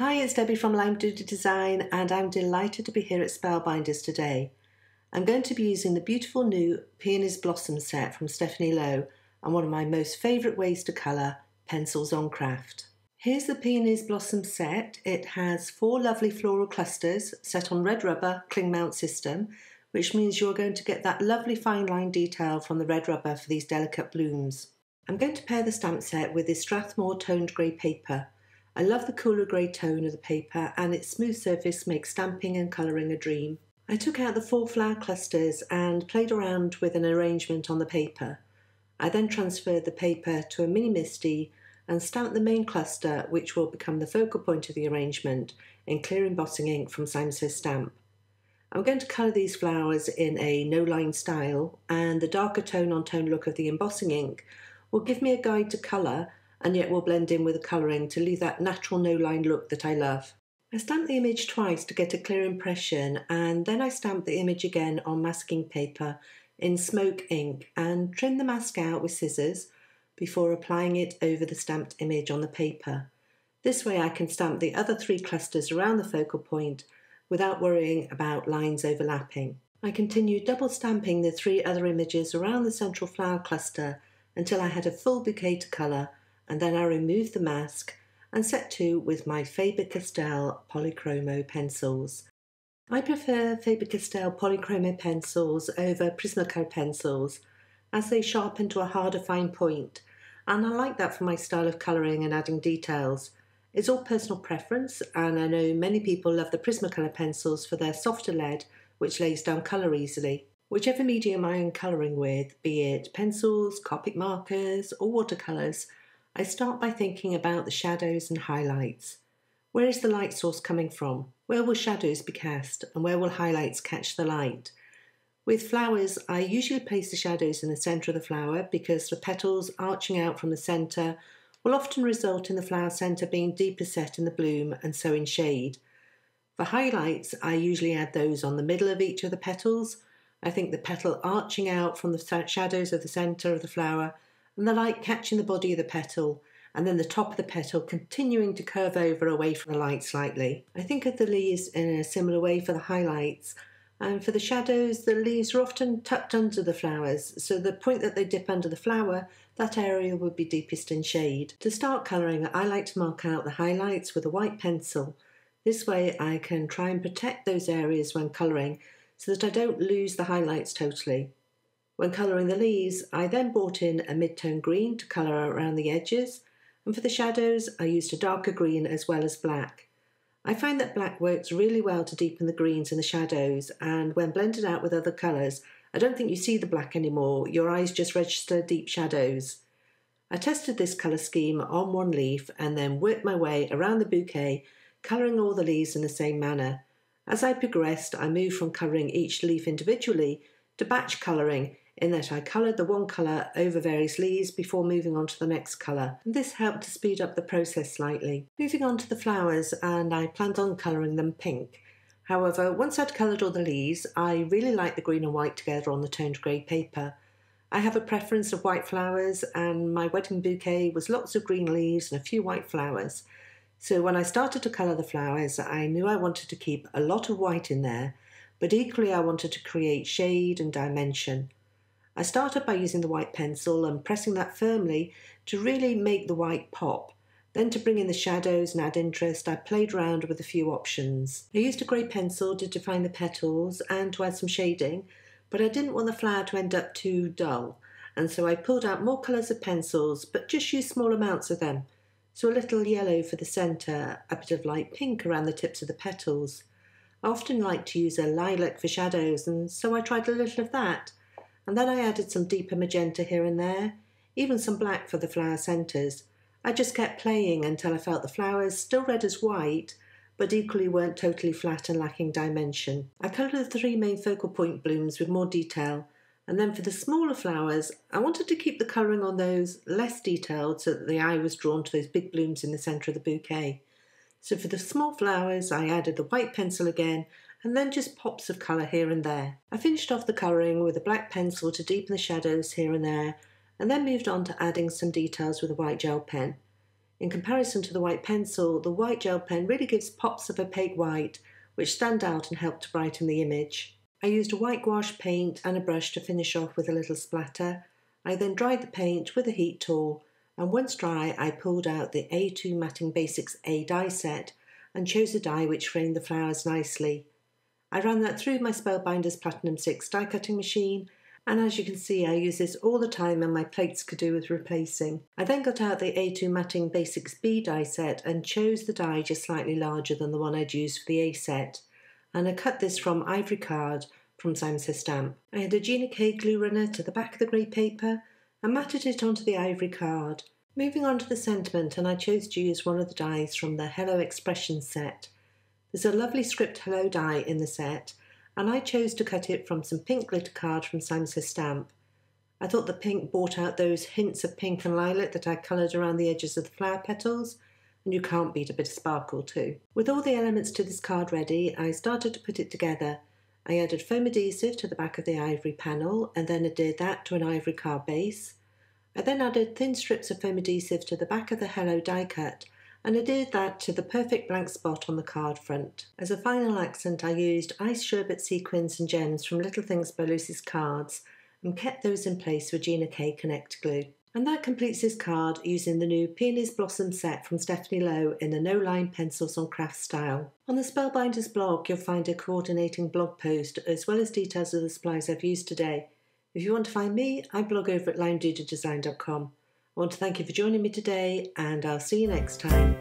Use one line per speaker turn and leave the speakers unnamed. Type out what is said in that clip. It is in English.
Hi, it's Debby from Lime Doodle Design and I'm delighted to be here at Spellbinders today. I'm going to be using the beautiful new Peonies Blossom set from Stephanie Low and one of my most favourite ways to colour, pencils on kraft. Here's the Peonies Blossom set. It has four lovely floral clusters set on red rubber cling mount system, which means you're going to get that lovely fine line detail from the red rubber for these delicate blooms. I'm going to pair the stamp set with this Strathmore toned grey paper. I love the cooler grey tone of the paper and its smooth surface makes stamping and colouring a dream. I took out the four flower clusters and played around with an arrangement on the paper. I then transferred the paper to a mini MISTI and stamped the main cluster which will become the focal point of the arrangement in clear embossing ink from Says Stamp. I'm going to colour these flowers in a no-line style and the darker tone on tone look of the embossing ink will give me a guide to colour and yet will blend in with the colouring to leave that natural no-line look that I love. I stamp the image twice to get a clear impression and then I stamp the image again on masking paper in smoke ink and trim the mask out with scissors before applying it over the stamped image on the paper. This way I can stamp the other three clusters around the focal point without worrying about lines overlapping. I continued double stamping the three other images around the central flower cluster until I had a full bouquet to colour and then I remove the mask and set to with my Faber-Castell Polychromo pencils. I prefer Faber-Castell Polychromo pencils over Prismacolor pencils as they sharpen to a harder fine point and I like that for my style of colouring and adding details. It's all personal preference and I know many people love the Prismacolor pencils for their softer lead which lays down colour easily. Whichever medium I am colouring with, be it pencils, Copic markers or watercolours, I start by thinking about the shadows and highlights. Where is the light source coming from? Where will shadows be cast? And where will highlights catch the light? With flowers, I usually place the shadows in the centre of the flower because the petals arching out from the centre will often result in the flower centre being deeper set in the bloom and so in shade. For highlights, I usually add those on the middle of each of the petals. I think the petal arching out from the shadows of the centre of the flower and the light catching the body of the petal and then the top of the petal continuing to curve over away from the light slightly. I think of the leaves in a similar way for the highlights. And for the shadows, the leaves are often tucked under the flowers, so the point that they dip under the flower, that area would be deepest in shade. To start colouring, I like to mark out the highlights with a white pencil. This way I can try and protect those areas when colouring so that I don't lose the highlights totally. When colouring the leaves, I then brought in a mid-tone green to colour around the edges, and for the shadows, I used a darker green as well as black. I find that black works really well to deepen the greens and the shadows, and when blended out with other colours, I don't think you see the black anymore, your eyes just register deep shadows. I tested this colour scheme on one leaf and then worked my way around the bouquet, colouring all the leaves in the same manner. As I progressed, I moved from colouring each leaf individually to batch colouring in that I coloured the one colour over various leaves before moving on to the next colour. This helped to speed up the process slightly. Moving on to the flowers, and I planned on colouring them pink. However, once I'd coloured all the leaves, I really liked the green and white together on the toned grey paper. I have a preference of white flowers, and my wedding bouquet was lots of green leaves and a few white flowers. So when I started to colour the flowers, I knew I wanted to keep a lot of white in there, but equally I wanted to create shade and dimension. I started by using the white pencil and pressing that firmly to really make the white pop. Then to bring in the shadows and add interest, I played around with a few options. I used a grey pencil to define the petals and to add some shading, but I didn't want the flower to end up too dull, and so I pulled out more colours of pencils, but just used small amounts of them. So a little yellow for the centre, a bit of light pink around the tips of the petals. I often like to use a lilac for shadows, and so I tried a little of that and then I added some deeper magenta here and there, even some black for the flower centres. I just kept playing until I felt the flowers still read as white, but equally weren't totally flat and lacking dimension. I coloured the three main focal point blooms with more detail, and then for the smaller flowers, I wanted to keep the colouring on those less detailed so that the eye was drawn to those big blooms in the centre of the bouquet. So for the small flowers, I added the white pencil again and then just pops of colour here and there. I finished off the colouring with a black pencil to deepen the shadows here and there, and then moved on to adding some details with a white gel pen. In comparison to the white pencil, the white gel pen really gives pops of opaque white, which stand out and help to brighten the image. I used a white gouache paint and a brush to finish off with a little splatter. I then dried the paint with a heat tool, and once dry, I pulled out the A2 Matting Basics A die set and chose a die which framed the flowers nicely. I ran that through my Spellbinders Platinum 6 die cutting machine and as you can see I use this all the time and my plates could do with replacing. I then got out the A2 Matting Basics B die set and chose the die just slightly larger than the one I'd used for the A set and I cut this from Ivory Card from Says Stamp. I had a Gina K glue runner to the back of the grey paper and matted it onto the ivory card. Moving on to the sentiment and I chose to use one of the dies from the Hello Expression set. There's a lovely script Hello die in the set and I chose to cut it from some pink glitter card from Simon Says Stamp. I thought the pink brought out those hints of pink and lilac that I coloured around the edges of the flower petals and you can't beat a bit of sparkle too. With all the elements to this card ready, I started to put it together. I added foam adhesive to the back of the ivory panel and then adhered that to an ivory card base. I then added thin strips of foam adhesive to the back of the Hello die cut and adhered that to the perfect blank spot on the card front. As a final accent I used ice sherbet sequins and gems from Little Things by Lucy's cards and kept those in place with Gina K Connect glue. And that completes this card using the new Peonies Blossom set from Stephanie Low in the no line pencils on kraft style. On the Spellbinders blog, you'll find a coordinating blog post as well as details of the supplies I've used today. If you want to find me, I blog over at limedoodledesign.com. I want to thank you for joining me today, and I'll see you next time.